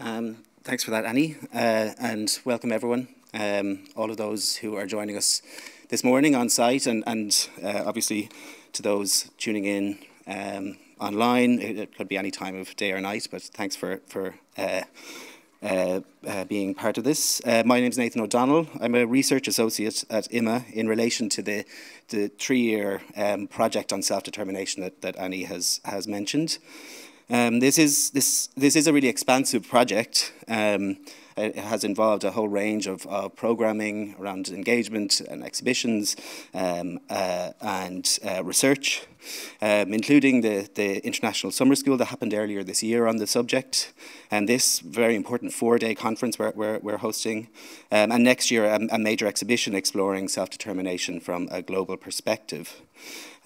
Um, thanks for that, Annie, uh, and welcome everyone, um, all of those who are joining us this morning on site, and, and uh, obviously to those tuning in um, online. It, it, could be any time of day or night, but thanks for, for uh, uh, uh, being part of this. Uh, my name is Nathan O'Donnell. I'm a research associate at IMMA in relation to the, the three-year um, project on self-determination that, that Annie has, has mentioned. Um, this, is, this, this is a really expansive project. Um, it has involved a whole range of, of programming around engagement and exhibitions um, uh, and uh, research, um, including the, the International Summer School that happened earlier this year on the subject, and this very important four-day conference we're, we're, we're hosting, um, and next year a, a major exhibition exploring self-determination from a global perspective.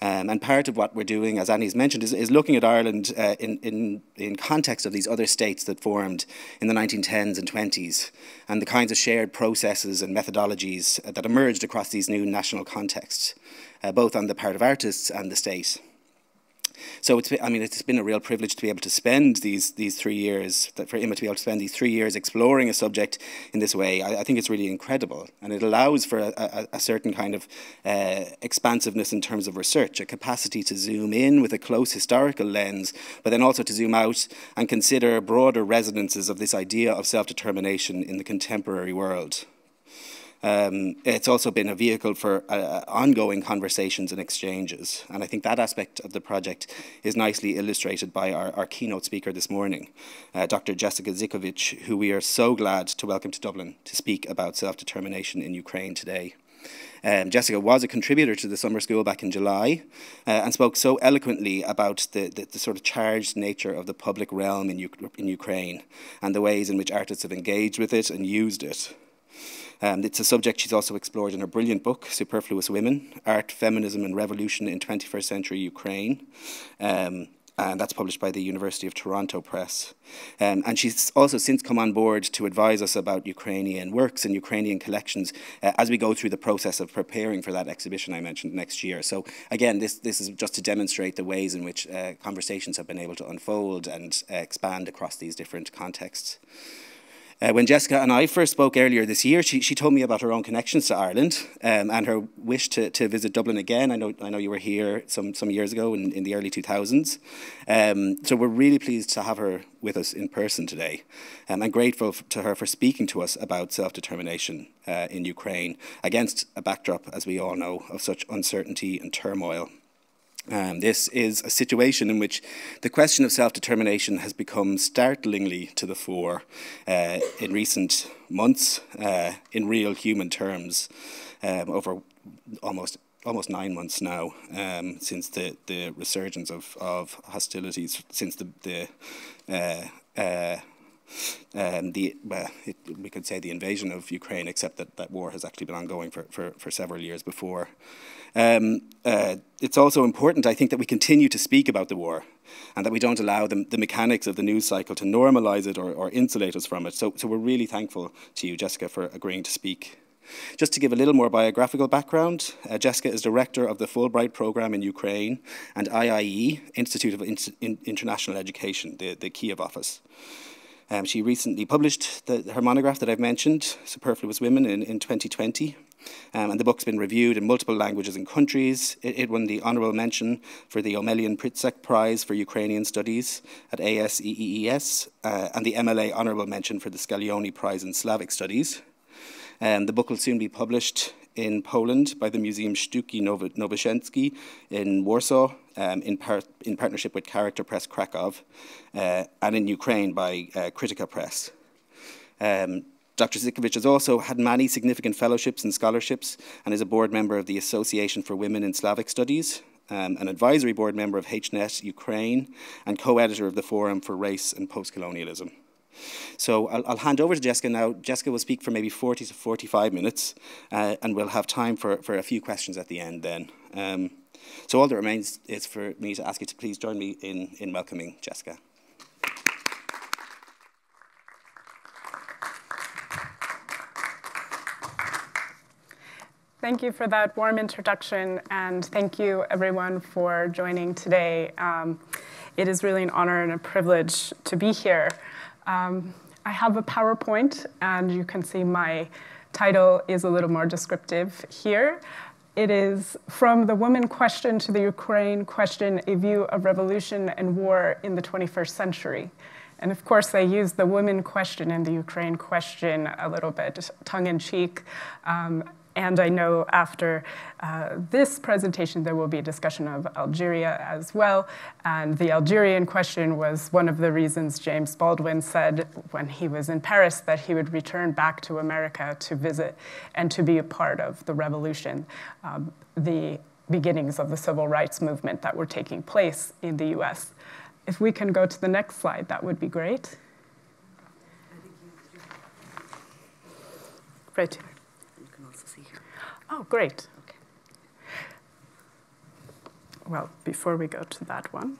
Um, and part of what we're doing, as Annie's mentioned, is, is looking at Ireland uh, in, in, in context of these other states that formed in the 1910s and 20s, and the kinds of shared processes and methodologies that emerged across these new national contexts, uh, both on the part of artists and the state. So it's been, I mean it's been a real privilege to be able to spend these these three years that for IMMA to be able to spend these three years exploring a subject in this way. I, I think it's really incredible, and it allows for a, a, a certain kind of uh, expansiveness in terms of research, a capacity to zoom in with a close historical lens, but then also to zoom out and consider broader resonances of this idea of self determination in the contemporary world. Um, it's also been a vehicle for uh, ongoing conversations and exchanges. And I think that aspect of the project is nicely illustrated by our, our keynote speaker this morning, uh, Dr. Jessica Zychowicz, who we are so glad to welcome to Dublin to speak about self-determination in Ukraine today. Um, Jessica was a contributor to the summer school back in July uh, and spoke so eloquently about the, the, the, sort of charged nature of the public realm in, U in Ukraine and the ways in which artists have engaged with it and used it. Um, it's a subject she's also explored in her brilliant book, Superfluous Women Art, Feminism and Revolution in 21st Century Ukraine. Um, and that's published by the University of Toronto Press. Um, and she's also since come on board to advise us about Ukrainian works and Ukrainian collections uh, as we go through the process of preparing for that exhibition I mentioned next year. So again, this, this is just to demonstrate the ways in which uh, conversations have been able to unfold and uh, expand across these different contexts. Uh, when Jessica and I first spoke earlier this year, she, she told me about her own connections to Ireland um, and her wish to, to visit Dublin again. I know, I know you were here some, some years ago in, in the early 2000s. Um, so we're really pleased to have her with us in person today um, and grateful to her for speaking to us about self-determination uh, in Ukraine against a backdrop, as we all know, of such uncertainty and turmoil. Um, this is a situation in which the question of self-determination has become startlingly to the fore uh, in recent months uh, in real human terms um, over almost almost nine months now um, since the, the resurgence of, of hostilities, since the, the uh, uh, um, the well, it, we could say the invasion of Ukraine, except that that war has actually been ongoing for, for, for several years before. Um, uh, it's also important, I think, that we continue to speak about the war and that we don't allow the, the mechanics of the news cycle to normalise it or, or, insulate us from it. So, so we're really thankful to you, Jessica, for agreeing to speak. Just to give a little more biographical background, uh, Jessica is director of the Fulbright program in Ukraine and IIE, Institute of in International Education, the, the Kiev office. Um, she recently published the, her monograph that I've mentioned, Superfluous Women, in, in 2020. Um, and the book's been reviewed in multiple languages and countries. It, it won the honourable mention for the Omelian Pritsak Prize for Ukrainian Studies at ASEEES uh, and the MLA honourable mention for the Scaglione Prize in Slavic Studies. Um, the book will soon be published in Poland by the Museum Sztuki Nowoczesnej in Warsaw um, in, par in, partnership with Karakter Press Krakow uh, and in Ukraine by uh, Krytyka Press. Um, Dr. Zychowicz has also had many significant fellowships and scholarships and is a board member of the Association for Women in Slavic Studies, um, an advisory board member of HNet Ukraine, and co-editor of the Forum for Race and Postcolonialism. So I'll, I'll, hand over to Jessica now. Jessica will speak for maybe 40 to 45 minutes, uh, and we'll have time for, for a few questions at the end then. Um, so all that remains is for me to ask you to please join me in, in welcoming Jessica. Thank you for that warm introduction, and thank you everyone for joining today. Um, it is really an honor and a privilege to be here. Um, I have a PowerPoint, and you can see my title is a little more descriptive here. It is From the Woman Question to the Ukraine Question A View of Revolution and War in the 21st Century. And of course, they use the women question and the Ukraine question a little bit tongue in cheek. Um, and I know after uh, this presentation, there will be a discussion of Algeria as well. And the Algerian question was one of the reasons James Baldwin said when he was in Paris that he would return back to America to visit and to be a part of the revolution, um, the beginnings of the civil rights movement that were taking place in the US. If we can go to the next slide, that would be great. Right. Oh, great. Okay. Well, before we go to that one,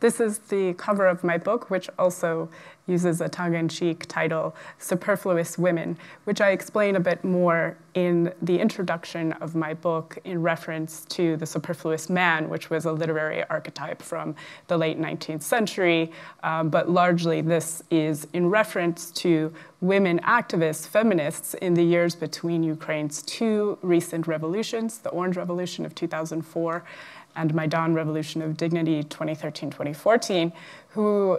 this is the cover of my book, which also uses a tongue in cheek title, Superfluous Women, which I explain a bit more in the introduction of my book in reference to the superfluous man, which was a literary archetype from the late 19th century. Um, but largely, this is in reference to women activists, feminists, in the years between Ukraine's two recent revolutions the Orange Revolution of 2004 and Maidan Revolution of Dignity 2013 2014, who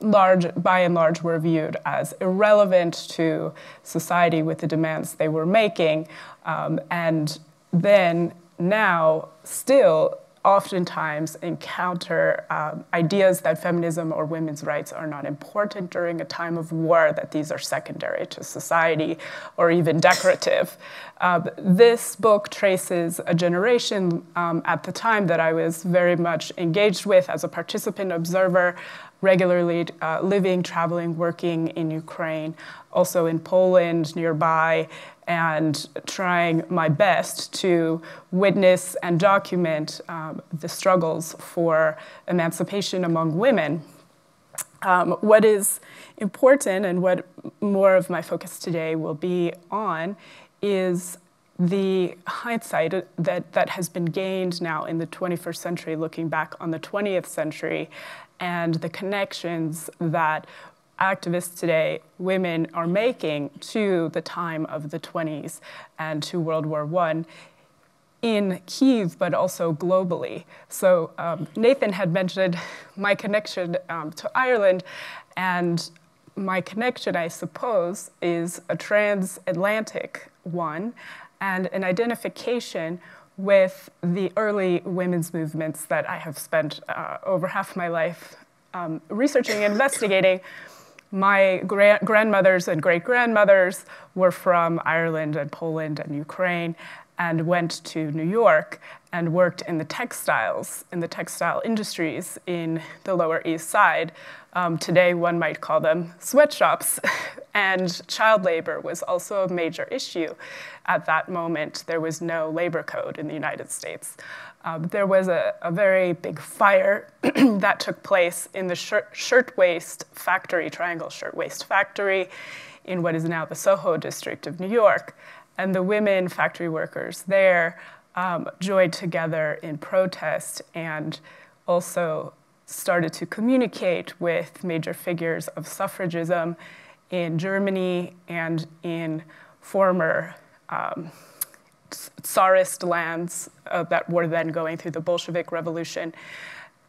large, by and large, were viewed as irrelevant to society with the demands they were making. Um, and then now, still, oftentimes encounter um, ideas that feminism or women's rights are not important during a time of war, that these are secondary to society or even decorative. Uh, this book traces a generation um, at the time that I was very much engaged with as a participant observer, regularly uh, living, traveling, working in Ukraine, also in Poland nearby, and trying my best to witness and document um, the struggles for emancipation among women. Um, what is important and what more of my focus today will be on is the hindsight that, that has been gained now in the 21st century, looking back on the 20th century, and the connections that activists today, women, are making to the time of the 20s and to World War I in Kiev, but also globally. So um, Nathan had mentioned my connection um, to Ireland, and my connection, I suppose, is a transatlantic one and an identification with the early women's movements that I have spent uh, over half my life um, researching and investigating my gra- grandmothers and great grandmothers were from Ireland and Poland and Ukraine and went to New York and worked in the textiles, in the textile industries in the Lower East Side. Um, today, one might call them sweatshops. and child labor was also a major issue at that moment. There was no labor code in the United States. Um, there was a, a, very big fire that took place in the shirt, shirtwaist factory, Triangle Shirtwaist Factory, in what is now the Soho district of New York. And the women factory workers there um, joined together in protest and also started to communicate with major figures of suffragism in Germany and in former um, Tsarist lands uh, that were then going through the Bolshevik Revolution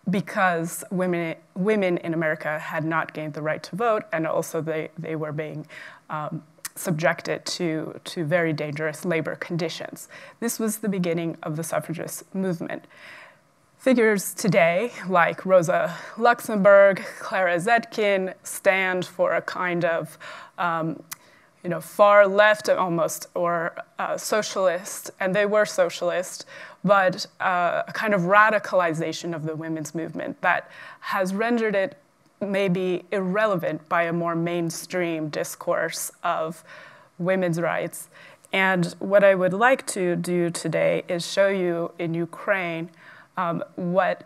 because women, women in America had not gained the right to vote, and also they, they were being um, subjected to, to very dangerous labor conditions. This was the beginning of the suffragist movement. Figures today, like Rosa Luxemburg, Clara Zetkin, stand for a kind of um, you know, far left almost, or uh, socialist, and they were socialist, but uh, a kind of radicalization of the women's movement that has rendered it maybe irrelevant by a more mainstream discourse of women's rights. And what I would like to do today is show you in Ukraine um, what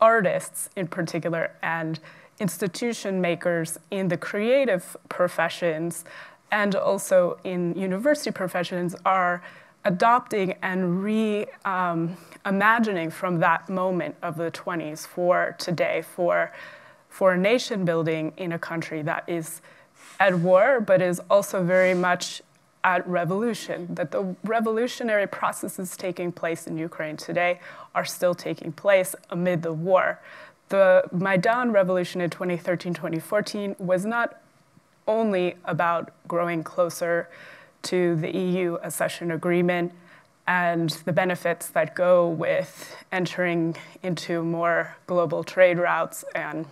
artists in particular and institution makers in the creative professions and also in university professions are adopting and reimagining um, from that moment of the 20s for today, for, for nation building in a country that is at war, but is also very much at revolution, that the revolutionary processes taking place in Ukraine today are still taking place amid the war. The Maidan revolution in 2013 2014 was not only about growing closer to the EU accession agreement and the benefits that go with entering into more global trade routes and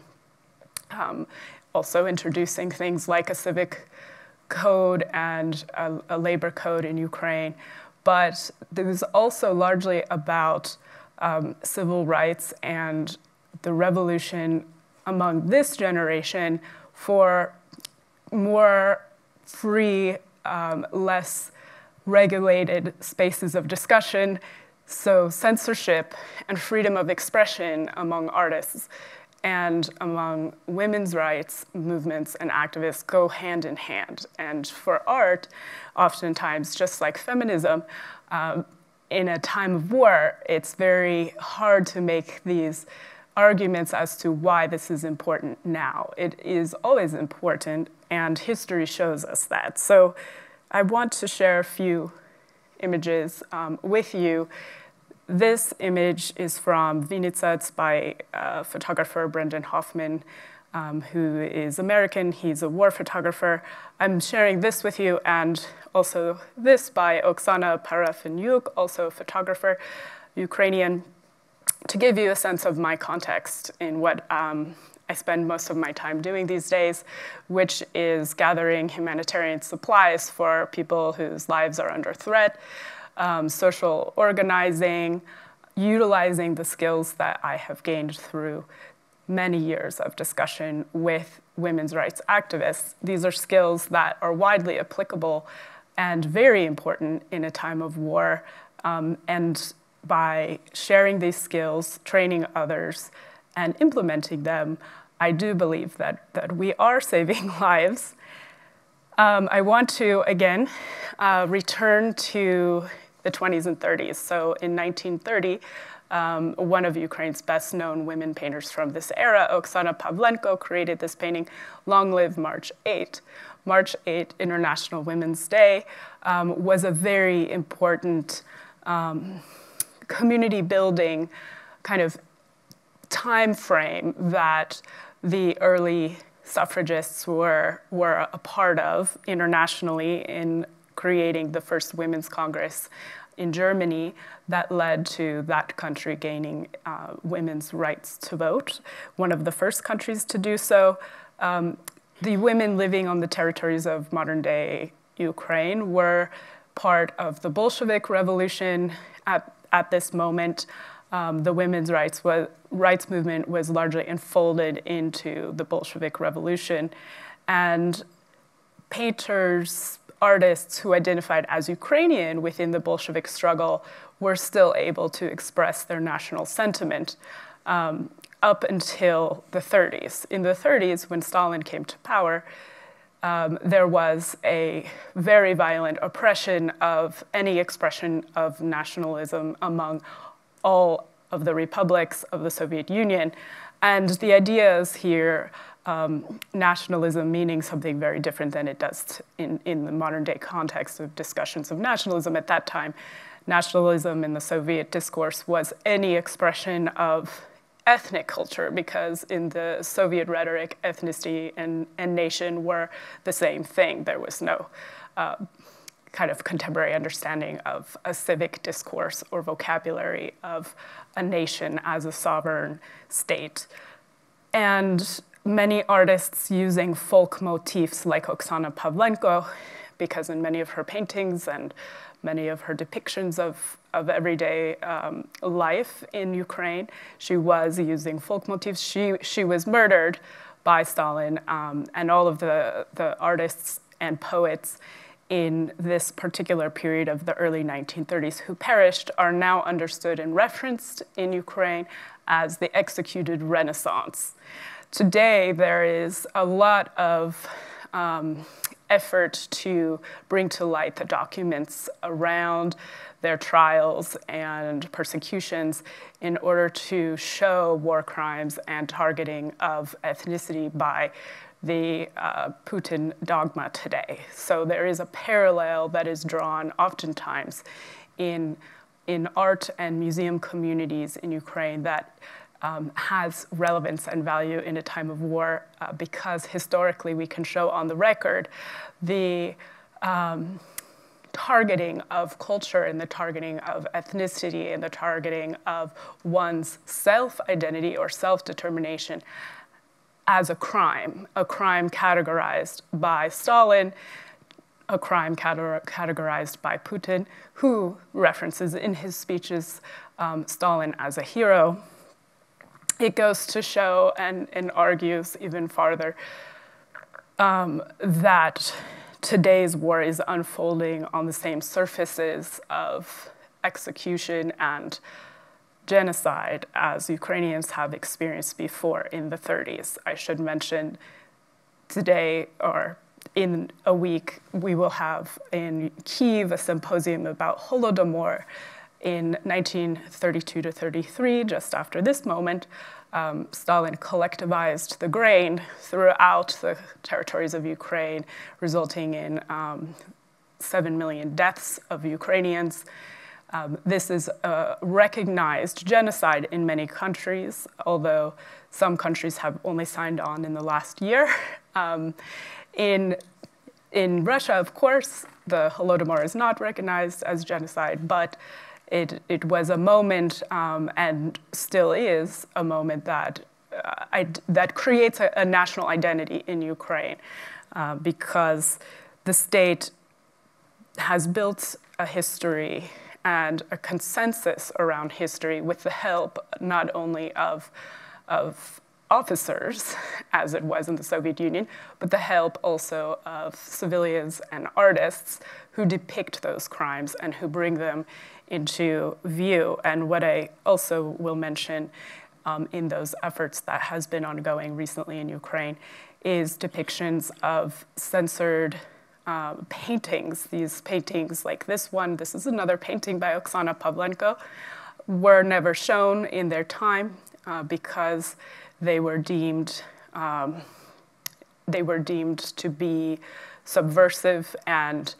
um, also introducing things like a civic code and a, a labor code in Ukraine. But it was also largely about um, civil rights and the revolution among this generation for more free, um, less regulated spaces of discussion. So, censorship and freedom of expression among artists and among women's rights movements and activists go hand in hand. And for art, oftentimes, just like feminism, um, in a time of war, it's very hard to make these arguments as to why this is important now. It is always important, and history shows us that. So I want to share a few images um, with you this image is from Vinnitsa. By uh, photographer Brendan Hoffman, um, who is American. He's a war photographer. I'm sharing this with you, and also this by Oksana Parafeniuk, also a photographer, Ukrainian, to give you a sense of my context in what um, I spend most of my time doing these days, which is gathering humanitarian supplies for people whose lives are under threat um, social organizing, utilizing the skills that I have gained through many years of discussion with women's rights activists. These are skills that are widely applicable and very important in a time of war. Um, and by sharing these skills, training others, and implementing them, I do believe that, that we are saving lives. Um, I want to, again, uh, return to the 20s and 30s. So in 1930, um, one of Ukraine's best known women painters from this era, Oksana Pavlenko, created this painting, Long Live March 8. March 8, International Women's Day, um, was a very important um, community building kind of time frame that the early suffragists were, were a part of internationally in creating the first women's congress in Germany that led to that country gaining uh, women's rights to vote, one of the first countries to do so. Um, the women living on the territories of modern day Ukraine were part of the Bolshevik Revolution at, at this moment. Um, the women's rights, rights movement was largely enfolded into the Bolshevik Revolution. And painters, artists who identified as Ukrainian within the Bolshevik struggle were still able to express their national sentiment um, up until the 30s. In the 30s, when Stalin came to power, um, there was a very violent oppression of any expression of nationalism among all of the republics of the Soviet Union. And the ideas here um, nationalism meaning something very different than it does in, in the modern day context of discussions of nationalism. At that time, nationalism in the Soviet discourse was any expression of ethnic culture because in the Soviet rhetoric, ethnicity and, and nation were the same thing. There was no uh, kind of contemporary understanding of a civic discourse or vocabulary of a nation as a sovereign state. And many artists using folk motifs like Oksana Pavlenko, because in many of her paintings and many of her depictions of, of everyday um, life in Ukraine, she was using folk motifs. She, she was murdered by Stalin, um, and all of the, the artists and poets in this particular period of the early 1930s who perished are now understood and referenced in Ukraine as the executed Renaissance. Today there is a lot of um, effort to bring to light the documents around their trials and persecutions in order to show war crimes and targeting of ethnicity by the uh, Putin dogma today. So there is a parallel that is drawn oftentimes in, in art and museum communities in Ukraine that um, has relevance and value in a time of war uh, because historically we can show on the record the um, targeting of culture and the targeting of ethnicity and the targeting of one's self identity or self determination as a crime, a crime categorized by Stalin, a crime categorized by Putin, who references in his speeches um, Stalin as a hero. It goes to show and, and argues even farther um, that today's war is unfolding on the same surfaces of execution and genocide as Ukrainians have experienced before in the 30s. I should mention today or in a week, we will have in Kiev a symposium about Holodomor in 1932 to 33, just after this moment. Um, Stalin collectivized the grain throughout the territories of Ukraine, resulting in um, 7 million deaths of Ukrainians. Um, this is a recognized genocide in many countries, although some countries have only signed on in the last year. Um, in, in Russia, of course, the Holodomor is not recognized as genocide, but it, it was a moment um, and still is a moment that, uh, I, that creates a, a, national identity in Ukraine uh, because the state has built a history and a consensus around history with the help not only of, of officers, as it was in the Soviet Union, but the help also of civilians and artists who depict those crimes and who bring them into view. And what I also will mention um, in those efforts that has been ongoing recently in Ukraine is depictions of censored um, paintings, these paintings like this one, this is another painting by Oksana Pavlenko, were never shown in their time uh, because they were deemed um, they were deemed to be subversive and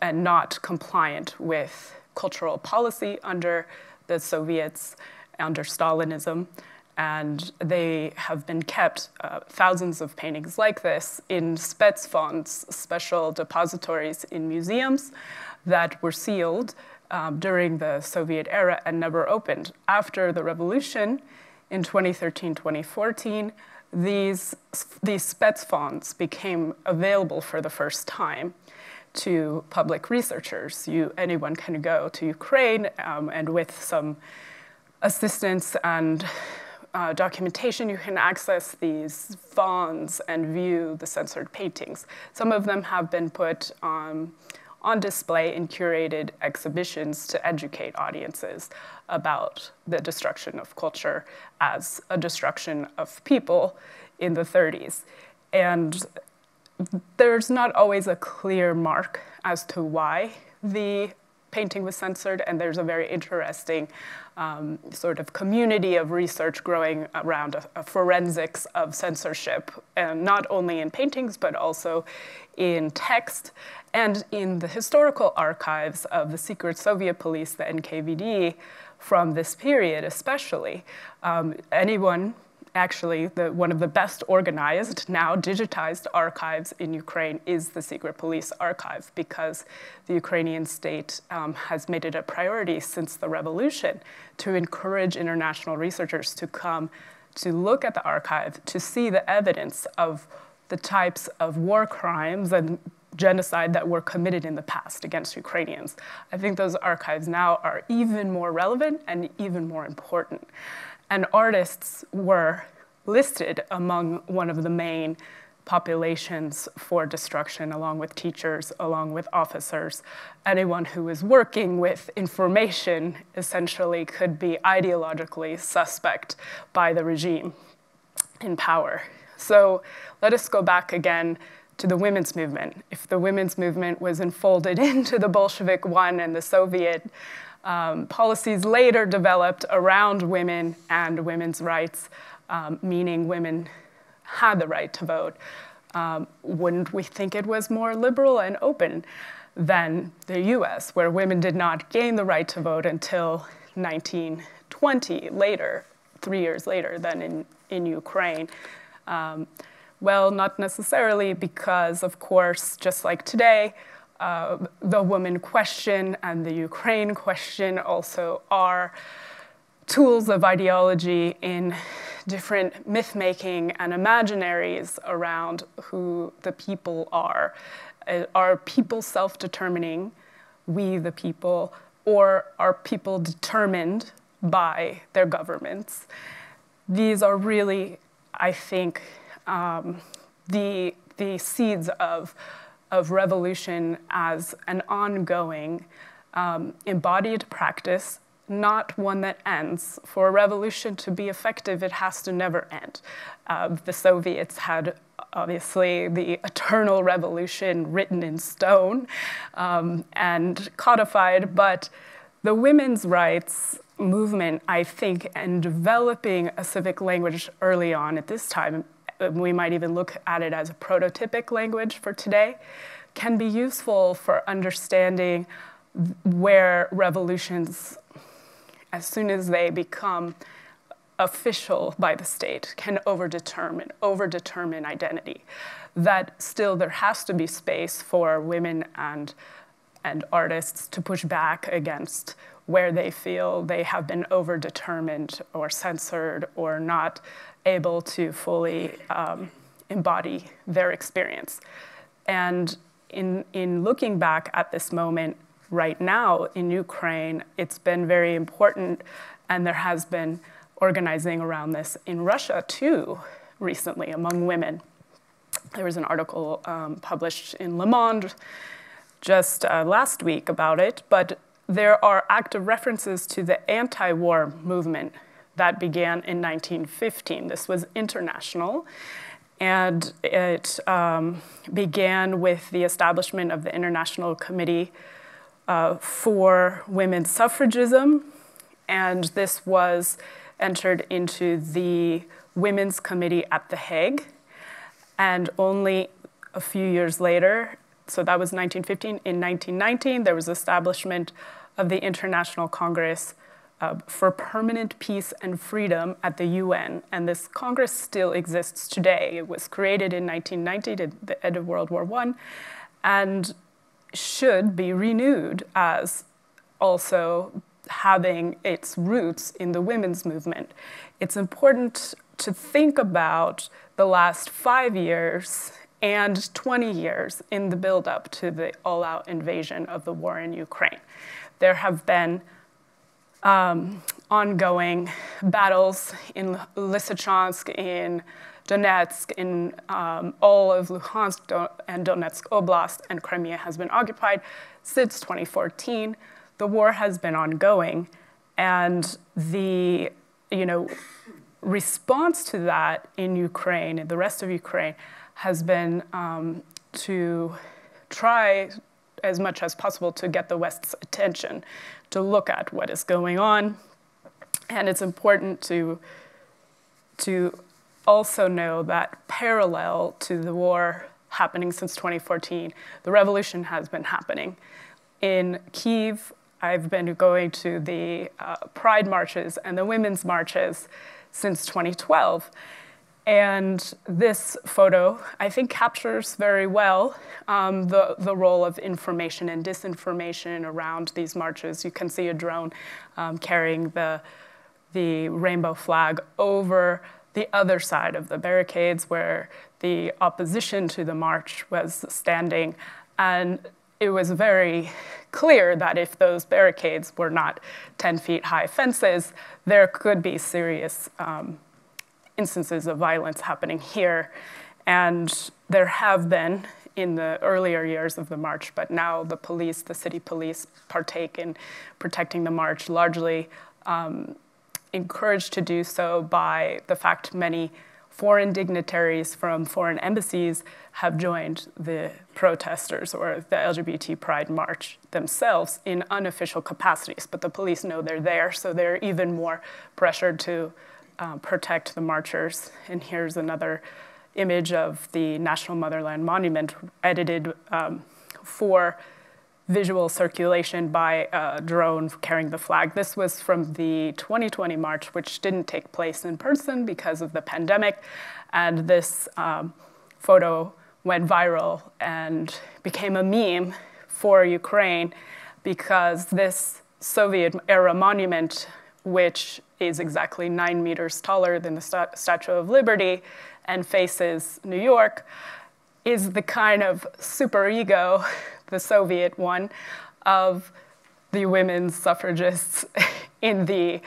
and not compliant with cultural policy under the Soviets, under Stalinism and they have been kept, uh, thousands of paintings like this, in spetsfonds, special depositories in museums that were sealed um, during the Soviet era and never opened. After the revolution in 2013 2014, these, these spetsfonds became available for the first time to public researchers. You, anyone can go to Ukraine um, and with some assistance and uh, documentation, you can access these fonds and view the censored paintings. Some of them have been put on, on display in curated exhibitions to educate audiences about the destruction of culture as a destruction of people in the 30s. And there's not always a clear mark as to why the painting was censored, and there's a very interesting um, sort of community of research growing around a, a forensics of censorship, and not only in paintings, but also in text and in the historical archives of the secret Soviet police, the NKVD, from this period especially. Um, anyone actually the, one of the best organized, now digitized archives in Ukraine is the Secret Police Archive because the Ukrainian state um, has made it a priority since the revolution to encourage international researchers to come to look at the archive, to see the evidence of the types of war crimes and genocide that were committed in the past against Ukrainians. I think those archives now are even more relevant and even more important and artists were listed among one of the main populations for destruction, along with teachers, along with officers. Anyone who is working with information essentially could be ideologically suspect by the regime in power. So let us go back again to the women's movement. If the women's movement was enfolded into the Bolshevik one and the Soviet um, policies later developed around women and women's rights, um, meaning women had the right to vote, um, wouldn't we think it was more liberal and open than the US, where women did not gain the right to vote until 1920, later, three years later than in, in Ukraine? Um, well, not necessarily, because, of course, just like today, uh, the woman question and the Ukraine question also are tools of ideology in different myth making and imaginaries around who the people are. Uh, are people self determining, we the people, or are people determined by their governments? These are really, I think, um, the, the seeds of, of revolution as an ongoing um, embodied practice, not one that ends. For a revolution to be effective, it has to never end. Uh, the Soviets had obviously the eternal revolution written in stone um, and codified, but the women's rights movement, I think, and developing a civic language early on at this time Um, we might even look at it as a prototypic language for today, can be useful for understanding where revolutions, as soon as they become official by the state, can overdetermine, overdetermine identity. That still there has to be space for women and, and artists to push back against where they feel they have been overdetermined or censored or not able to fully um, embody their experience. And in, in looking back at this moment right now in Ukraine, it's been very important, and there has been organizing around this in Russia too recently among women. There was an article um, published in Le Monde just uh, last week about it, but there are active references to the anti war movement that began in 1915. This was international, and it um, began with the establishment of the International Committee uh, for Women's Suffragism, and this was entered into the Women's Committee at The Hague. And only a few years later, so that was 1915, in 1919, there was establishment of the International Congress uh, for permanent peace and freedom at the UN. And this Congress still exists today. It was created in 1990 at the end of World War I and should be renewed as also having its roots in the women's movement. It's important to think about the last five years and 20 years in the buildup to the all out invasion of the war in Ukraine. There have been um, ongoing battles in Lysychansk, in Donetsk, in um, all of Luhansk and Donetsk Oblast, and Crimea has been occupied since 2014. The war has been ongoing, and the you know response to that in Ukraine, in the rest of Ukraine, has been um, to try as much as possible to get the West's attention to look at what is going on. And it's important to, to also know that parallel to the war happening since 2014, the revolution has been happening. In Kiev, I've been going to the uh, pride marches and the women's marches since 2012. And this photo, I think, captures very well um, the, the role of information and disinformation around these marches. You can see a drone um, carrying the, the rainbow flag over the other side of the barricades where the opposition to the march was standing. And it was very clear that if those barricades were not 10 feet high fences, there could be serious um, instances of violence happening here. And there have been in the earlier years of the march, but now the police, the city police, partake in protecting the march, largely um, encouraged to do so by the fact many foreign dignitaries from foreign embassies have joined the protesters or the LGBT Pride March themselves in unofficial capacities, but the police know they're there, so they're even more pressured to uh, protect the marchers. And here's another image of the National Motherland Monument edited um, for visual circulation by a drone carrying the flag. This was from the 2020 march, which didn't take place in person because of the pandemic. And this um, photo went viral and became a meme for Ukraine because this Soviet era monument, which is exactly nine meters taller than the St Statue of Liberty and faces New York, is the kind of superego the Soviet one, of the women's suffragists in the,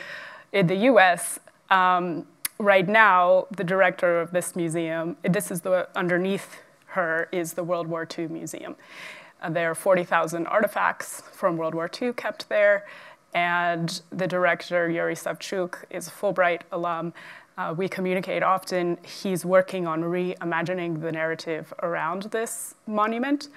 in the US. Um, right now, the director of this museum, this is the, underneath her is the World War II Museum. Uh, there are 40,000 artifacts from World War II kept there, and the director, Yuri Savchuk, is a Fulbright alum. Uh, we communicate often. He's working on reimagining the narrative around this monument.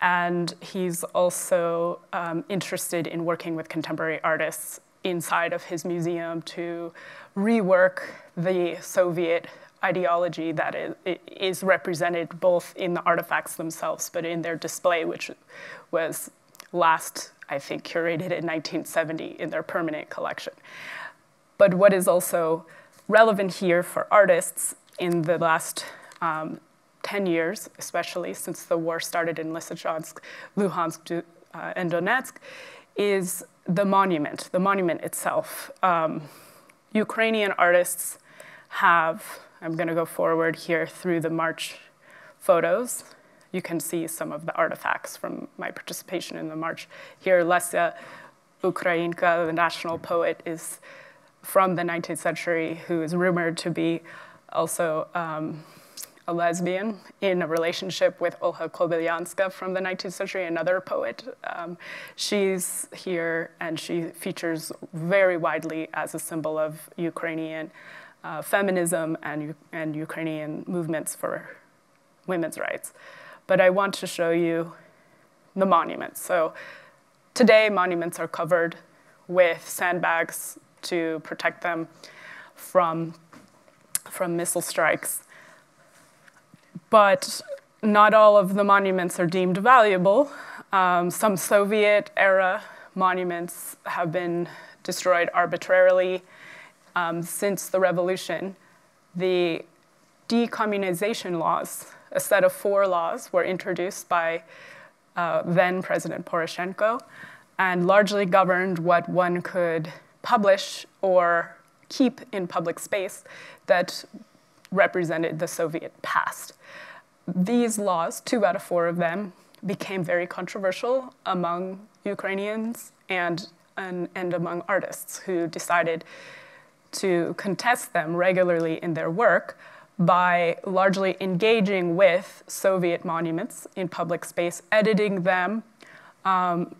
And he's also um, interested in working with contemporary artists inside of his museum to rework the Soviet ideology that is, is represented both in the artifacts themselves, but in their display, which was last, I think, curated in 1970 in their permanent collection. But what is also relevant here for artists in the last um, 10 years, especially since the war started in Lysychansk, Luhansk, uh, and Donetsk, is the monument, the monument itself. Um, Ukrainian artists have, I'm going to go forward here through the march photos. You can see some of the artifacts from my participation in the march. Here, Lesya Ukrainka, the national poet, is from the 19th century, who is rumored to be also um, a lesbian in a relationship with Olha Kobylyanska from the 19th century, another poet. Um, she's here and she features very widely as a symbol of Ukrainian uh, feminism and, and Ukrainian movements for women's rights. But I want to show you the monuments. So today, monuments are covered with sandbags to protect them from, from missile strikes. But not all of the monuments are deemed valuable. Um, some Soviet era monuments have been destroyed arbitrarily um, since the revolution. The decommunization laws, a set of four laws, were introduced by uh, then President Poroshenko and largely governed what one could publish or keep in public space that represented the Soviet past. These laws, two out of four of them, became very controversial among Ukrainians and, and, and among artists who decided to contest them regularly in their work by largely engaging with Soviet monuments in public space, editing them, um,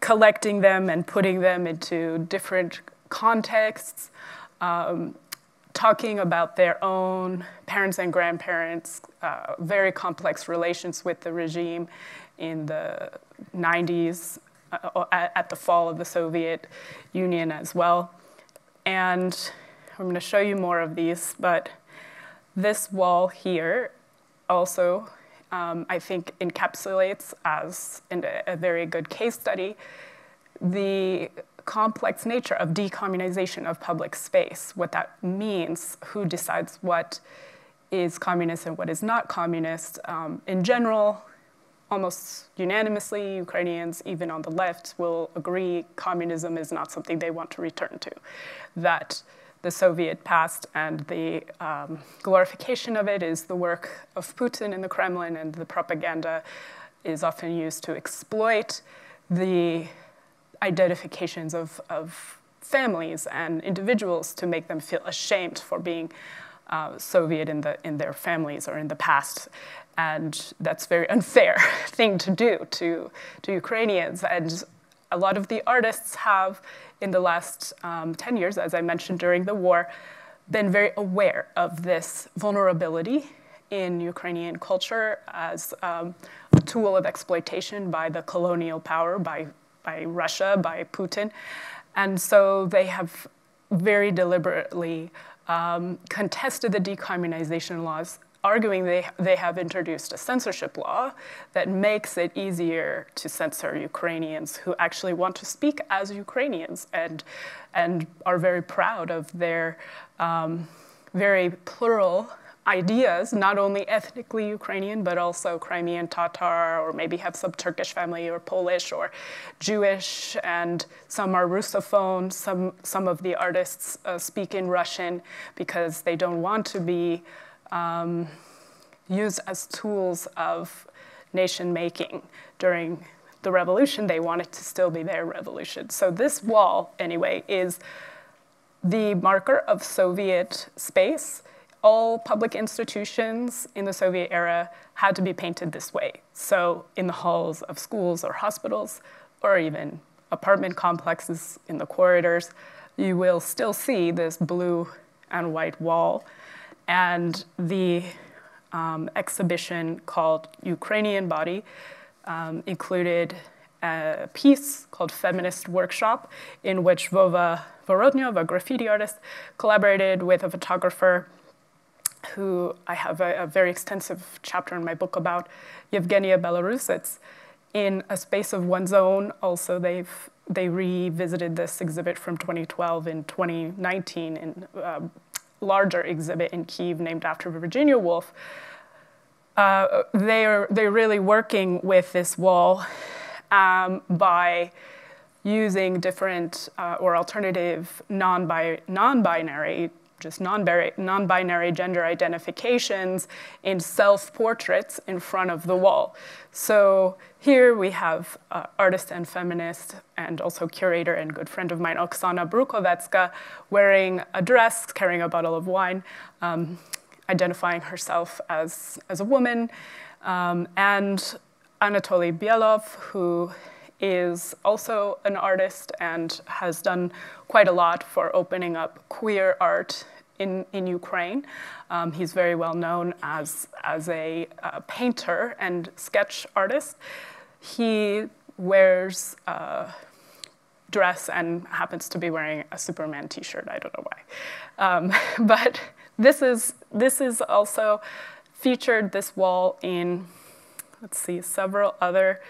collecting them and putting them into different contexts, um, talking about their own parents and grandparents, uh, very complex relations with the regime in the 90s, uh, at, the fall of the Soviet Union as well. And I'm going to show you more of these, but this wall here also, um, I think, encapsulates as in a very good case study the complex nature of decommunization of public space, what that means, who decides what is communist and what is not communist. Um, in general, almost unanimously, Ukrainians, even on the left, will agree communism is not something they want to return to. That the Soviet past and the um, glorification of it is the work of Putin in the Kremlin, and the propaganda is often used to exploit the identifications of, of families and individuals to make them feel ashamed for being uh, Soviet in, the, in their families or in the past. And that's a very unfair thing to do to, to Ukrainians. And a lot of the artists have, in the last um, 10 years, as I mentioned during the war, been very aware of this vulnerability in Ukrainian culture as um, a tool of exploitation by the colonial power, by, by Russia, by Putin. And so they have very deliberately um, contested the decommunization laws, arguing they, they have introduced a censorship law that makes it easier to censor Ukrainians who actually want to speak as Ukrainians and, and are very proud of their um, very plural ideas, not only ethnically Ukrainian, but also Crimean Tatar, or maybe have some Turkish family, or Polish, or Jewish, and some are Russophone. Some, some of the artists uh, speak in Russian because they don't want to be um, used as tools of nation making during the revolution. They want it to still be their revolution. So this wall, anyway, is the marker of Soviet space all public institutions in the Soviet era had to be painted this way. So in the halls of schools or hospitals, or even apartment complexes in the corridors, you will still see this blue and white wall. And the um, exhibition called Ukrainian Body um, included a piece called Feminist Workshop, in which Vova Vorotnyov, a graffiti artist, collaborated with a photographer who I have a, a, very extensive chapter in my book about, Yevgenia Belarusets. In A Space of One's Own, also they've they revisited this exhibit from 2012 in 2019 in a larger exhibit in Kiev named after Virginia Woolf. Uh, they're, they're really working with this wall um, by using different uh, or alternative non-bi non-binary just non-binary gender identifications in self-portraits in front of the wall. So here we have uh, artist and feminist and also curator and good friend of mine, Oksana Briukhovetska, wearing a dress, carrying a bottle of wine, um, identifying herself as, as a woman, um, and Anatoly Bielov, who is also an artist and has done quite a lot for opening up queer art in, in Ukraine. Um, he's very well known as, as a uh, painter and sketch artist. He wears a dress and happens to be wearing a Superman t-shirt. I don't know why. Um, but this is, this is also featured this wall in, let's see, several other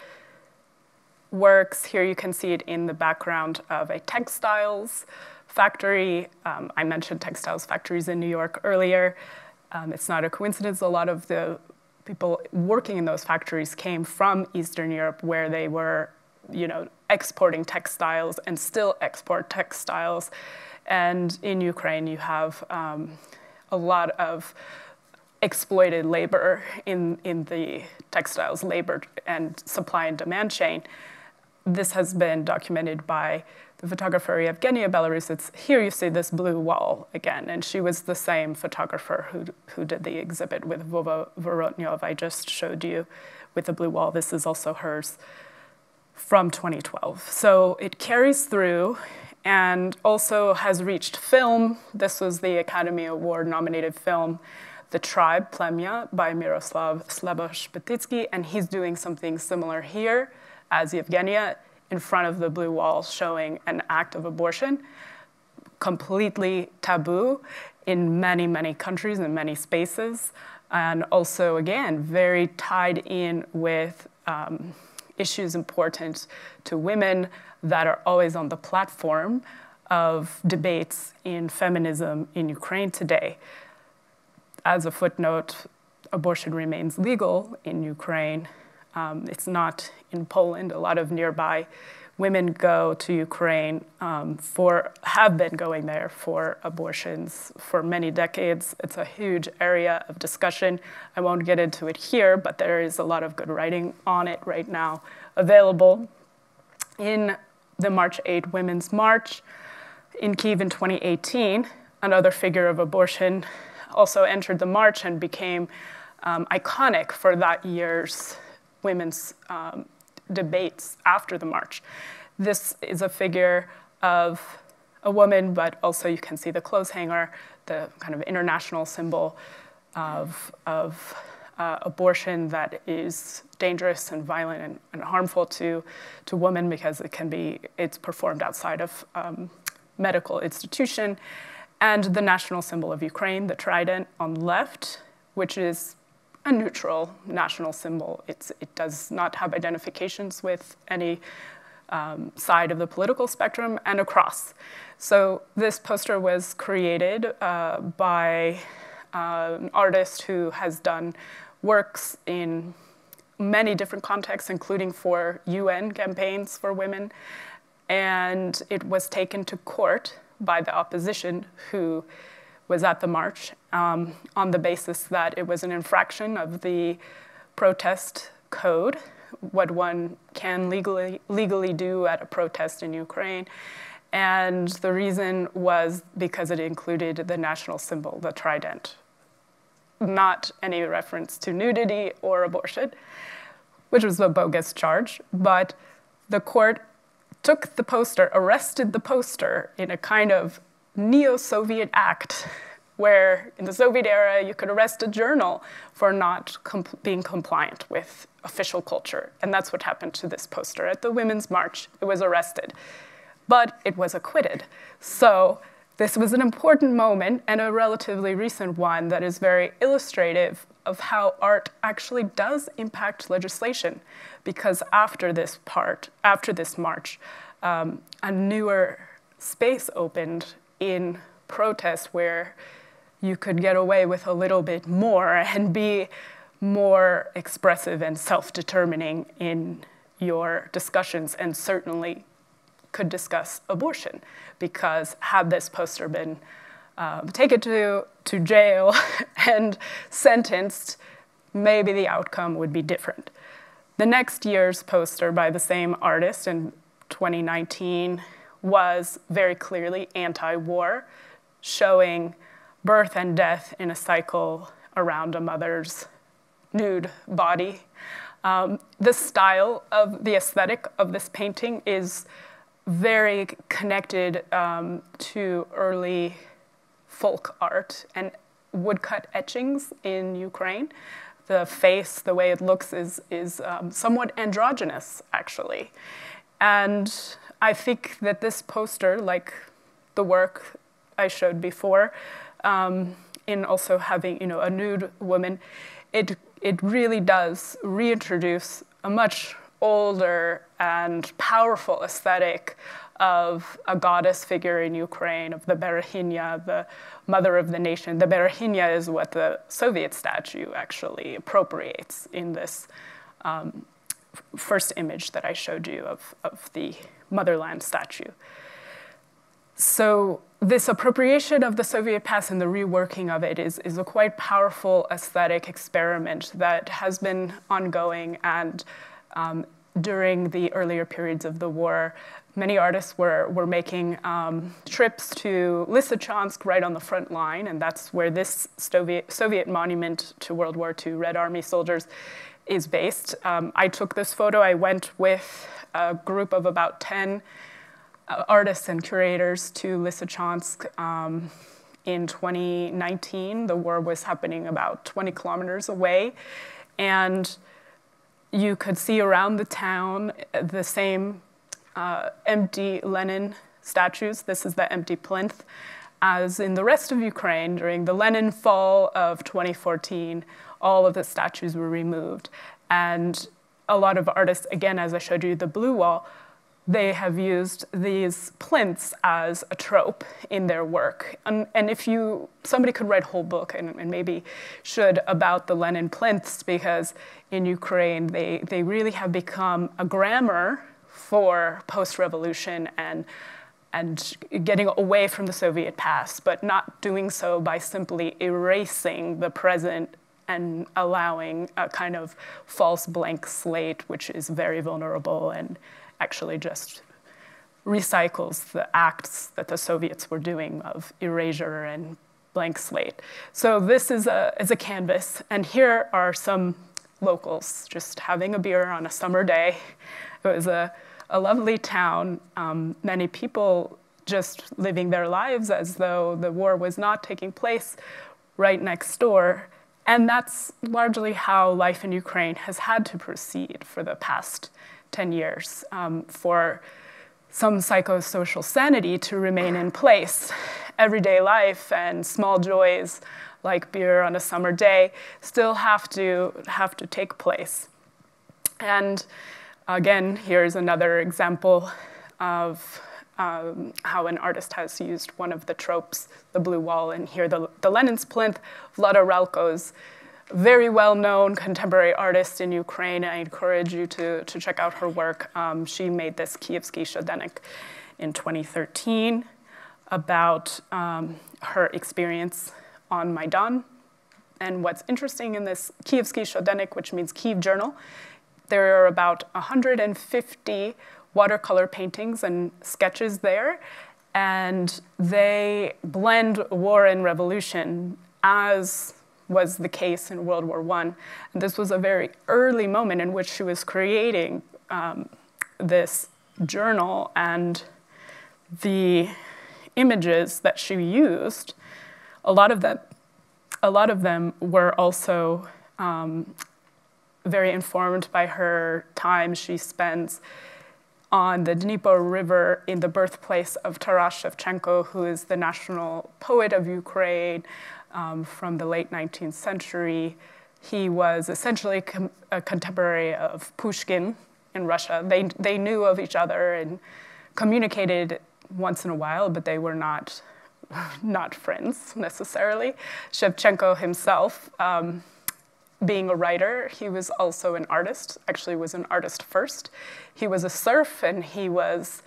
works. Here you can see it in the background of a textiles factory. Um, I mentioned textiles factories in New York earlier. Um, it's not a coincidence. A lot of the people working in those factories came from Eastern Europe where they were, you know, exporting textiles and still export textiles. And in Ukraine, you have um, a lot of exploited labor in, in the textiles labor and supply and demand chain this has been documented by the photographer Evgenia Belarusets Here you see this blue wall again, and she was the same photographer who, who did the exhibit with Vova Vorotnyov I just showed you with the blue wall. This is also hers from 2012. So it carries through and also has reached film. This was the Academy Award nominated film, The Tribe, Plemya, by Myroslav Slaboshpytskyi, and he's doing something similar here as Yevgenia in front of the blue wall showing an act of abortion, completely taboo in many, many countries and many spaces. And also, again, very tied in with um, issues important to women that are always on the platform of debates in feminism in Ukraine today. As a footnote, abortion remains legal in Ukraine. Um, it's not in Poland. A lot of nearby women go to Ukraine um, for, have been going there for abortions for many decades. It's a huge area of discussion. I won't get into it here, but there is a lot of good writing on it right now available. In the March 8 Women's March in Kiev in 2018, another figure of abortion also entered the march and became um, iconic for that year's women's um, debates after the march. This is a figure of a woman, but also you can see the clothes hanger the kind of international symbol of, of uh, abortion that is dangerous and violent and, and, harmful to, to women because it can be, it's performed outside of um, medical institution. And the national symbol of Ukraine, the trident on the left, which is a neutral national symbol. It's, it does not have identifications with any um, side of the political spectrum and across. So this poster was created uh, by uh, an artist who has done works in many different contexts, including for UN campaigns for women. And it was taken to court by the opposition who was at the march um, on the basis that it was an infraction of the protest code, what one can legally, legally do at a protest in Ukraine. And the reason was because it included the national symbol, the trident, not any reference to nudity or abortion, which was a bogus charge. But the court took the poster, arrested the poster in a kind of neo Soviet act where in the Soviet era you could arrest a journal for not being compliant with official culture. And that's what happened to this poster. At the Women's March, it was arrested, but it was acquitted. So this was an important moment and a relatively recent one that is very illustrative of how art actually does impact legislation. Because after this part, after this march, um, a newer space opened in protest where you could get away with a little bit more and be more expressive and self determining in your discussions, and certainly could discuss abortion because had this poster been um, taken to, to jail and sentenced, maybe the outcome would be different. The next year's poster by the same artist in 2019 was very clearly anti war, showing birth and death in a cycle around a mother's nude body. Um, the style of the aesthetic of this painting is very connected um, to early folk art and woodcut etchings in Ukraine. The face, the way it looks, is, is um, somewhat androgynous, actually. And I think that this poster, like the work I showed before, um, in also having you know, a nude woman, it, it really does reintroduce a much older and powerful aesthetic of a goddess figure in Ukraine, of the Berehinya, the mother of the nation. The Berehinya is what the Soviet statue actually appropriates in this um, first image that I showed you of, of the motherland statue. So this appropriation of the Soviet past and the reworking of it is, is a quite powerful aesthetic experiment that has been ongoing and um, during the earlier periods of the war, many artists were, were making um, trips to Lysychansk right on the front line, and that's where this Soviet, Soviet monument to World War II Red Army soldiers is based. Um, I took this photo. I went with a group of about 10 uh, artists and curators to Lysychansk um, in 2019. The war was happening about 20 kilometers away. And you could see around the town the same uh, empty Lenin statues. This is the empty plinth. As in the rest of Ukraine, during the Lenin fall of 2014, all of the statues were removed. And a lot of artists, again, as I showed you, the blue wall, they have used these plinths as a trope in their work. And, and if you, somebody could write a whole book and, and, maybe should about the Lenin plinths because in Ukraine they, they really have become a grammar for post-revolution and, and getting away from the Soviet past, but not doing so by simply erasing the present and allowing a kind of false blank slate, which is very vulnerable and actually just recycles the acts that the Soviets were doing of erasure and blank slate. So this is a, is a canvas, and here are some locals just having a beer on a summer day. It was a, a lovely town. Um, many people just living their lives as though the war was not taking place right next door. And that's largely how life in Ukraine has had to proceed for the past 10 years um, for some psychosocial sanity to remain in place. Everyday life and small joys like beer on a summer day still have to, have to take place. And again, here's another example of um, how an artist has used one of the tropes, the blue wall, and here the, the Lenin's plinth, Vlada Ralko's very well-known contemporary artist in Ukraine. I encourage you to, to check out her work. Um, she made this Kievsky Shodenik in 2013 about um, her experience on Maidan. And what's interesting in this Kievsky Shodenik, which means Kiev Journal, there are about 150 watercolor paintings and sketches there, and they blend war and revolution as was the case in World War I. And this was a very early moment in which she was creating um, this journal and the images that she used, a lot of them, a lot of them were also um, very informed by her time she spends on the Dnieper River in the birthplace of Taras Shevchenko, who is the national poet of Ukraine um, from the late 19th century. He was essentially a contemporary of Pushkin in Russia. They, they knew of each other and communicated once in a while, but they were not, not friends necessarily. Shevchenko himself, um, being a writer, he was also an artist, actually was an artist first. He was a serf and he was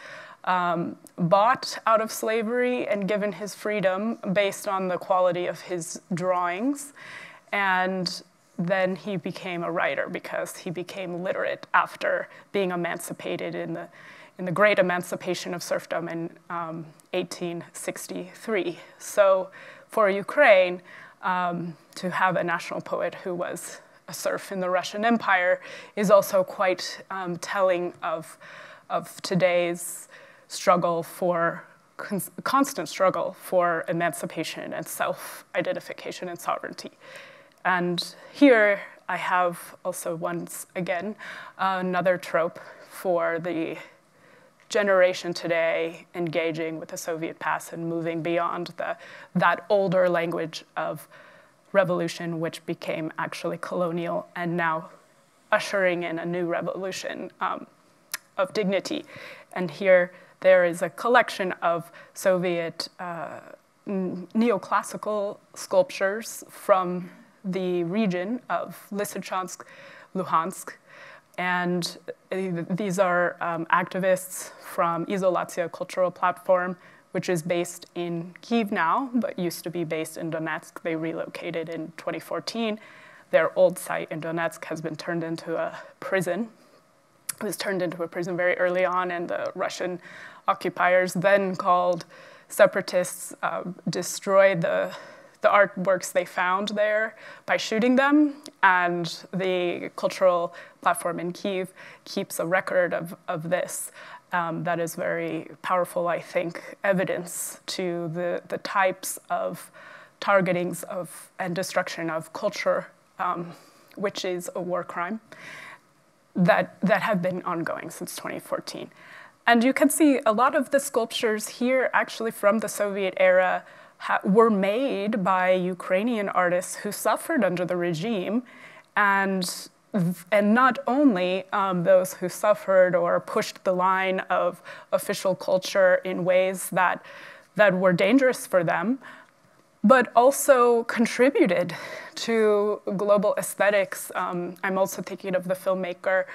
um, bought out of slavery and given his freedom based on the quality of his drawings. And then he became a writer because he became literate after being emancipated in the, in the great emancipation of serfdom in um, 1863. So for Ukraine, um, to have a national poet who was a serf in the Russian Empire is also quite um, telling of, of today's struggle for constant struggle for emancipation and self-identification and sovereignty. And here I have also once again another trope for the generation today engaging with the Soviet past and moving beyond the, that older language of revolution, which became actually colonial, and now ushering in a new revolution um, of dignity. And here there is a collection of Soviet uh, neoclassical sculptures from the region of Lysychansk, Luhansk, and uh, these are um, activists from Izolyatsia Cultural Platform, which is based in Kiev now, but used to be based in Donetsk. They relocated in 2014. Their old site in Donetsk has been turned into a prison. It was turned into a prison very early on, and the Russian occupiers, then called separatists, uh, destroyed the the artworks they found there by shooting them. And the cultural platform in Kiev keeps a record of, of this. Um, that is very powerful, I think, evidence to the, the types of targetings of and destruction of culture, um, which is a war crime, that, that have been ongoing since 2014. And you can see a lot of the sculptures here actually from the Soviet era were made by Ukrainian artists who suffered under the regime, and, and not only um, those who suffered or pushed the line of official culture in ways that, that were dangerous for them, but also contributed to global aesthetics. Um, I'm also thinking of the filmmaker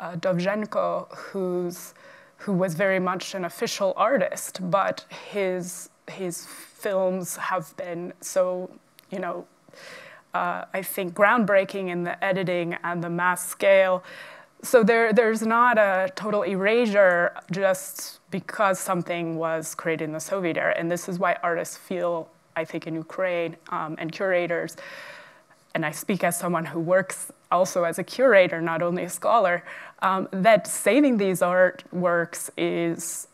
uh, Dovzhenko, who's, who was very much an official artist, but his, his films have been so, you know, uh, I think groundbreaking in the editing and the mass scale. So there, there's not a total erasure just because something was created in the Soviet era. And this is why artists feel, I think, in Ukraine um, and curators, and I speak as someone who works also as a curator, not only a scholar, um, that saving these artworks is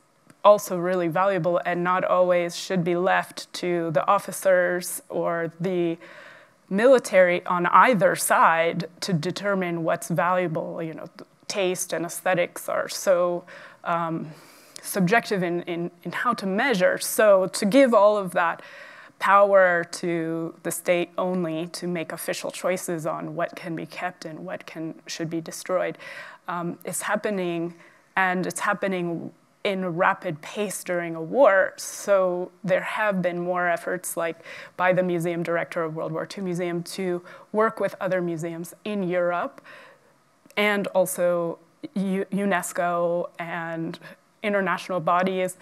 also really valuable and not always should be left to the officers or the military on either side to determine what's valuable. You know, taste and aesthetics are so um, subjective in, in, in how to measure. So to give all of that power to the state only to make official choices on what can be kept and what can should be destroyed um, is happening, and it's happening in rapid pace during a war. So there have been more efforts, like by the museum director of World War II Museum, to work with other museums in Europe, and also UNESCO and international bodies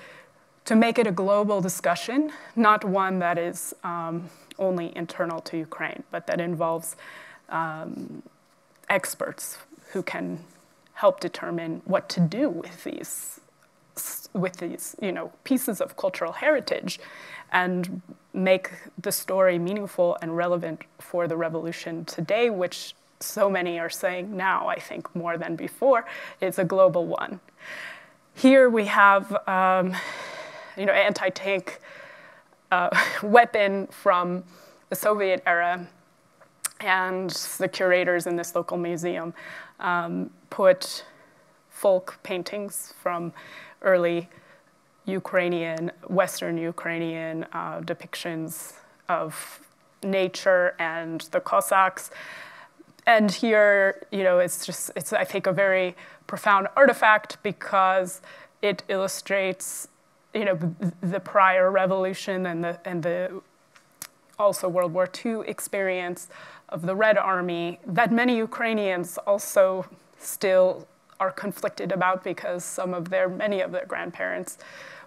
to make it a global discussion, not one that is um, only internal to Ukraine, but that involves um, experts who can help determine what to do with these with these you know pieces of cultural heritage and make the story meaningful and relevant for the revolution today which so many are saying now i think more than before is a global one. Here we have um, you know anti-tank uh, weapon from the soviet era and the curators in this local museum um, put folk paintings from early Ukrainian, Western Ukrainian uh, depictions of nature and the Cossacks. And here, you know, it's just, it's, I think, a very profound artifact because it illustrates, you know, the prior revolution and the, and the also World War II experience of the Red Army that many Ukrainians also still are conflicted about because some of their, many of their grandparents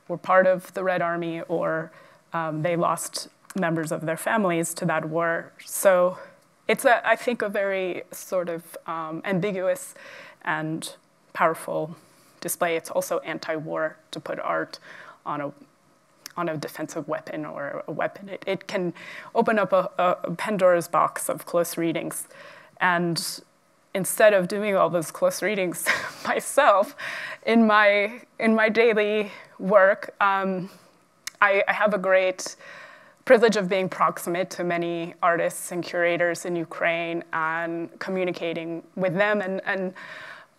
were part of the Red Army or um, they lost members of their families to that war. So it's, a, I think, a very sort of um, ambiguous and powerful display. It's also anti-war to put art on a on a defensive weapon or a weapon. It, it can open up a, a Pandora's box of close readings. And instead of doing all those close readings myself in my in my daily work, um, I, I, have a great privilege of being proximate to many artists and curators in Ukraine and communicating with them and, and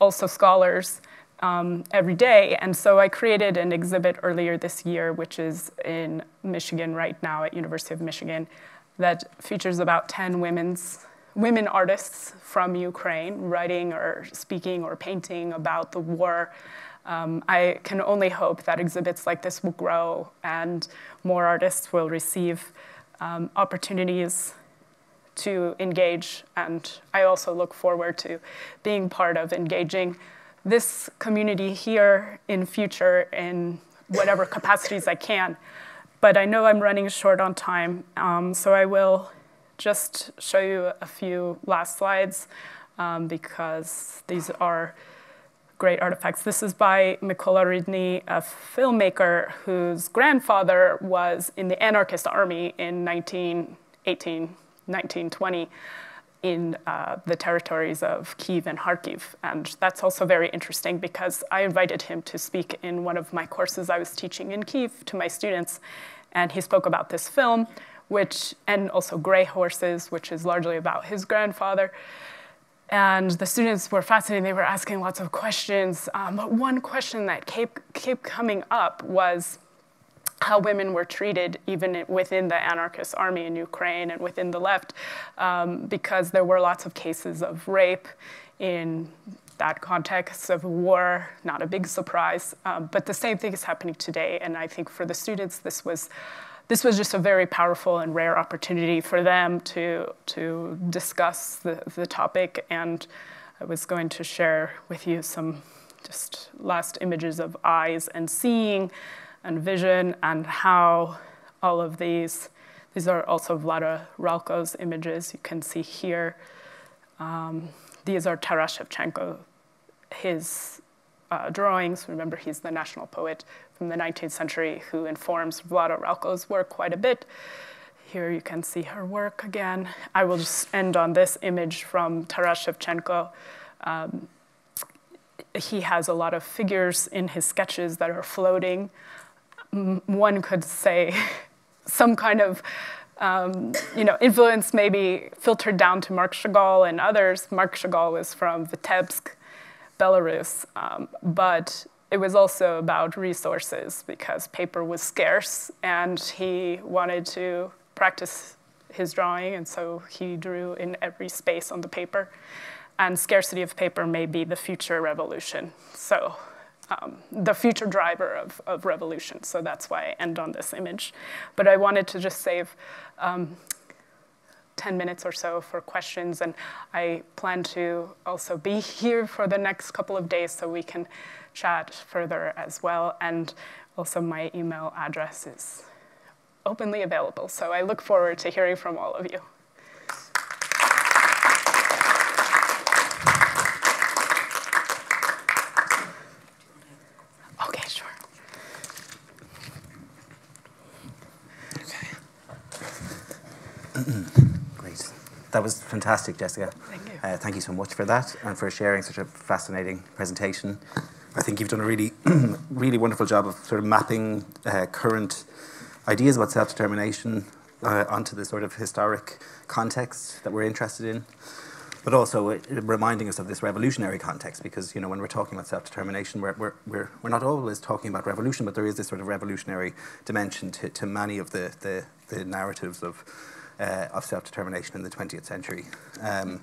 also scholars um, every day. And so I created an exhibit earlier this year, which is in Michigan right now at University of Michigan, that features about 10 women's women artists from Ukraine writing or speaking or painting about the war. Um, I can only hope that exhibits like this will grow and more artists will receive um, opportunities to engage. And I also look forward to being part of engaging this community here in future in whatever capacities I can. But I know I'm running short on time, um, so I will just show you a few last slides um, because these are great artifacts. This is by Mykola Ridnyi, a filmmaker whose grandfather was in the anarchist army in 1918, 1920 in uh, the territories of Kiev and Kharkiv. And that's also very interesting because I invited him to speak in one of my courses I was teaching in Kiev to my students. And he spoke about this film, which, and also Gray Horses, which is largely about his grandfather. And the students were fascinated. They were asking lots of questions. Um, but one question that kept, kept coming up was how women were treated even within the anarchist army in Ukraine and within the left, um, because there were lots of cases of rape in that context of war, not a big surprise. Um, but the same thing is happening today. And I think for the students, this was this was just a very powerful and rare opportunity for them to, to discuss the, the topic. And I was going to share with you some just last images of eyes and seeing and vision and how all of these, these are also Vlada Ralko's images you can see here. Um, these are Taras Shevchenko, his uh, drawings. Remember, he's the national poet from the 19th century who informs Vlada Ralko's work quite a bit. Here you can see her work again. I will just end on this image from Taras Shevchenko. Um, he has a lot of figures in his sketches that are floating. One could say some kind of um, you know, influence maybe filtered down to Marc Chagall and others. Marc Chagall was from Vitebsk, Belarus, um, but it was also about resources because paper was scarce and he wanted to practice his drawing, and so he drew in every space on the paper and scarcity of paper may be the future revolution. So um, the future driver of, of revolution. So that's why I end on this image. But I wanted to just save um, 10 minutes or so for questions. And I plan to also be here for the next couple of days so we can chat further as well. And also my email address is openly available. So I look forward to hearing from all of you. Great. That was fantastic, Jessica. Thank you. Uh, thank you so much for that and for sharing such a fascinating presentation. I think you've done a really, really wonderful job of sort of mapping uh, current ideas about self-determination uh, onto the sort of historic context that we're interested in, but also uh, reminding us of this revolutionary context because, you know, when we're talking about self-determination, we're, we're, we're, we're not always talking about revolution, but there is this sort of revolutionary dimension to, to many of the, the, the narratives of uh, of self-determination in the 20th century. Um,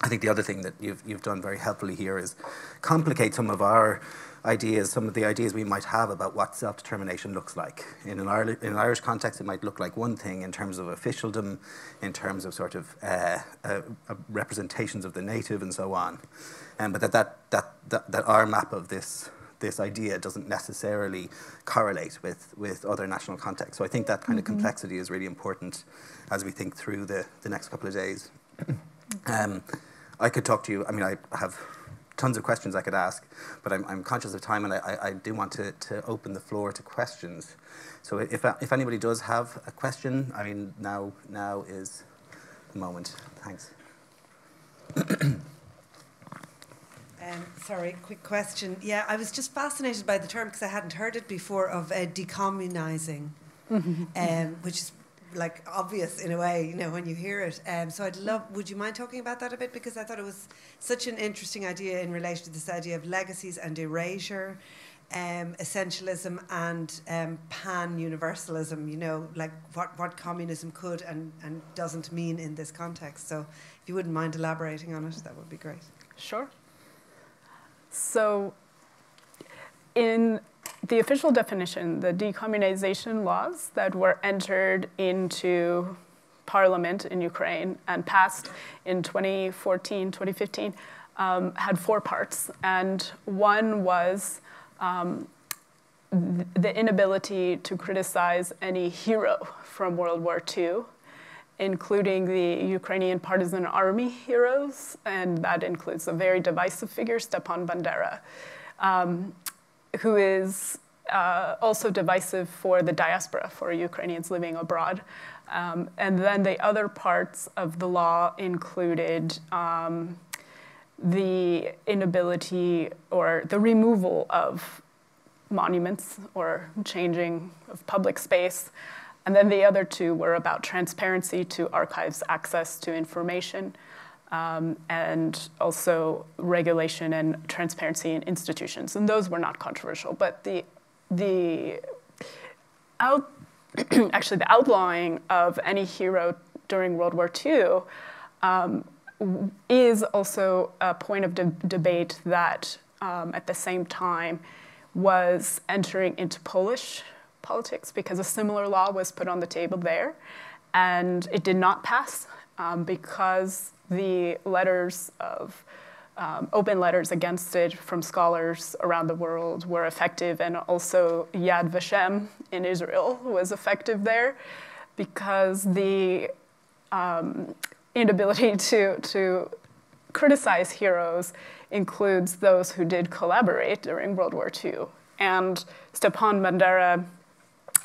I think the other thing that you've, you've done very helpfully here is complicate some of our ideas, some of the ideas we might have about what self-determination looks like. In an, Irish, in an, Irish context, it might look like one thing in terms of officialdom, in terms of sort of uh, uh, representations of the native and so on. Um, but that, that, that, that, that our map of this this idea doesn't necessarily correlate with, with other national contexts. So I think that kind mm -hmm. of mm-hmm. complexity is really important as we think through the, the next couple of days. um, I could talk to you, I mean, I have tons of questions I could ask, but I'm, I'm conscious of time and I, I do want to, to open the floor to questions. So if, if anybody does have a question, I mean, now, now is the moment. Thanks. Sorry, quick question. Yeah, I was just fascinated by the term because I hadn't heard it before of uh, decommunizing, um, which is like obvious in a way, you know, when you hear it. Um, so I'd love, would you mind talking about that a bit? Because I thought it was such an interesting idea in relation to this idea of legacies and erasure, um, essentialism and um, pan universalism, you know, like what, what communism could and, and doesn't mean in this context. So if you wouldn't mind elaborating on it, that would be great. Sure. So in the official definition, the decommunization laws that were entered into parliament in Ukraine and passed in 2014, 2015, um, had four parts. And one was um, the inability to criticize any hero from World War II including the Ukrainian partisan army heroes, and that includes a very divisive figure, Stepan Bandera, um, who is uh, also divisive for the diaspora, for Ukrainians living abroad. Um, and then the other parts of the law included um, the inability or the removal of monuments or changing of public space, and then the other two were about transparency to archives access to information um, and also regulation and transparency in institutions. And those were not controversial. But the, the out, actually the outlawing of any hero during World War II um, is also a point of de debate that um, at the same time was entering into Polish politics because a similar law was put on the table there and it did not pass um, because the letters of um, open letters against it from scholars around the world were effective and also Yad Vashem in Israel was effective there because the um, inability to, to criticize heroes includes those who did collaborate during World War II. And Stepan Bandera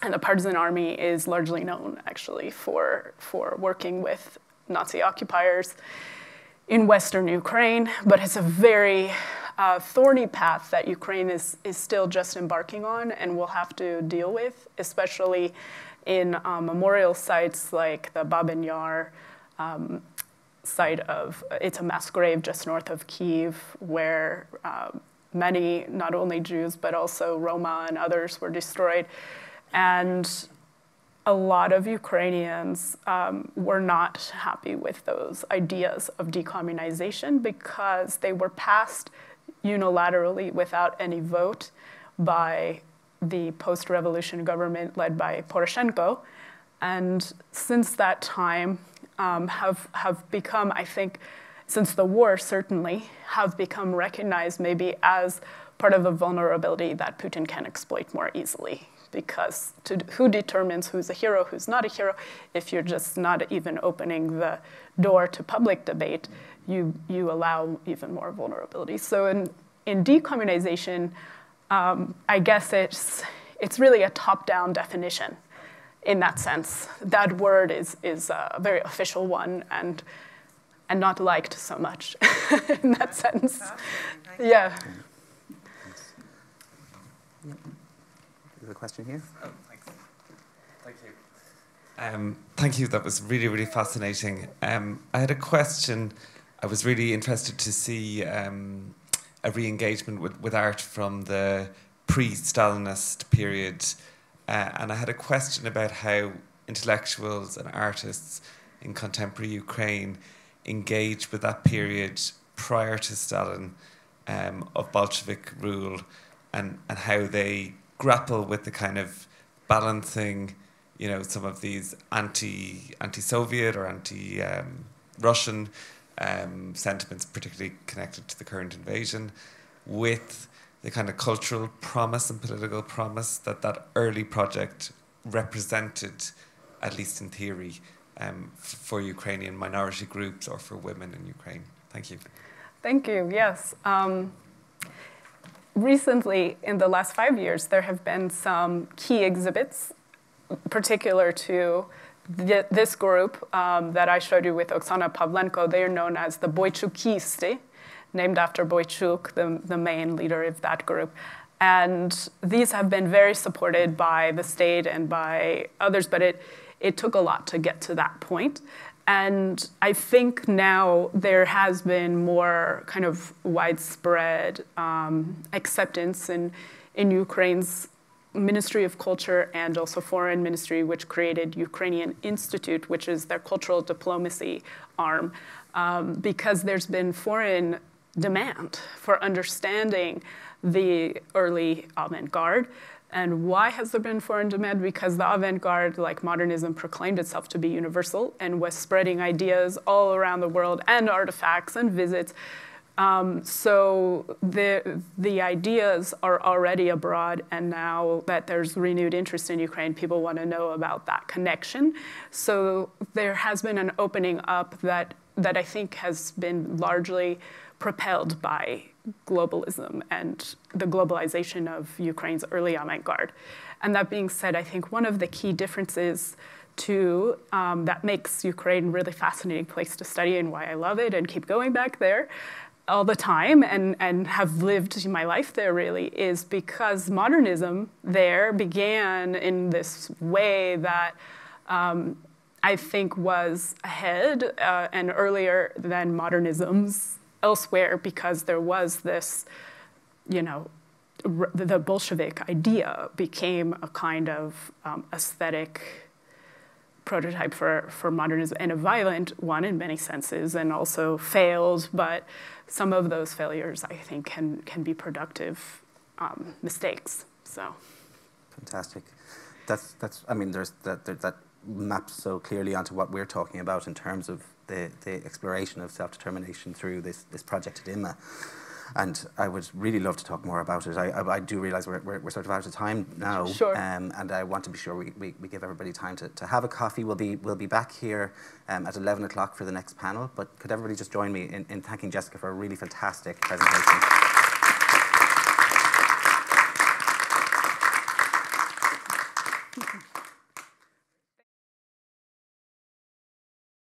and the partisan army is largely known, actually, for, for working with Nazi occupiers in Western Ukraine, but it's a very uh, thorny path that Ukraine is, is still just embarking on and will have to deal with, especially in uh, memorial sites like the Babin Yar um, site of, it's a mass grave just north of Kiev where uh, many, not only Jews, but also Roma and others were destroyed. And a lot of Ukrainians um, were not happy with those ideas of decommunization because they were passed unilaterally without any vote by the post revolution government led by Poroshenko. And since that time, um, have, have become, I think, since the war certainly, have become recognized maybe as part of a vulnerability that Putin can exploit more easily because to, who determines who's a hero, who's not a hero? If you're just not even opening the door to public debate, you, you allow even more vulnerability. So in, in decommunization, um, I guess it's, it's really a top-down definition in that sense. That word is, is a very official one and, and not liked so much in that sense. Yeah. There's a question here. Oh, thanks. Thank you. Um, thank you. That was really, really fascinating. Um, I had a question. I was really interested to see um, a re engagement with, with art from the pre Stalinist period. Uh, and I had a question about how intellectuals and artists in contemporary Ukraine engaged with that period prior to Stalin um, of Bolshevik rule and, and how they grapple with the kind of balancing, you know, some of these anti anti Soviet or anti um, Russian um, sentiments, particularly connected to the current invasion, with the kind of cultural promise and political promise that that early project represented, at least in theory, um, for Ukrainian minority groups or for women in Ukraine. Thank you. Thank you. Yes. Um, recently, in the last five years, there have been some key exhibits particular to th this group um, that I showed you with Oksana Pavlenko. They are known as the Boychukisti, named after Boychuk, the, the main leader of that group. And these have been very supported by the state and by others, but it, it took a lot to get to that point. And I think now there has been more kind of widespread um, acceptance in, in Ukraine's Ministry of Culture and also Foreign Ministry, which created Ukrainian Institute, which is their cultural diplomacy arm, um, because there's been foreign demand for understanding the early avant-garde. And why has there been foreign demand? Because the avant-garde, like modernism, proclaimed itself to be universal and was spreading ideas all around the world and artifacts and visits. Um, so the, the ideas are already abroad, and now that there's renewed interest in Ukraine, people want to know about that connection. So there has been an opening up that, that I think has been largely propelled by globalism and the globalization of Ukraine's early avant-garde. And that being said, I think one of the key differences too um, that makes Ukraine a really fascinating place to study and why I love it and keep going back there all the time and, and have lived my life there really is because modernism there began in this way that um, I think was ahead uh, and earlier than modernisms elsewhere because there was this, you know, the Bolshevik idea became a kind of um, aesthetic prototype for, for modernism and a violent one in many senses and also failed, but some of those failures I think can, can be productive um, mistakes, so. Fantastic. That's, that's I mean, there's that, that maps so clearly onto what we're talking about in terms of the, the exploration of self-determination through this, this project at IMMA. And I would really love to talk more about it. I, I, I do realise we're, we're, we're, sort of out of time now. Sure. Um, and I want to be sure we, we, we, give everybody time to, to have a coffee. We'll be, we'll be back here um, at 11 o'clock for the next panel. But could everybody just join me in, in thanking Jessica for a really fantastic presentation?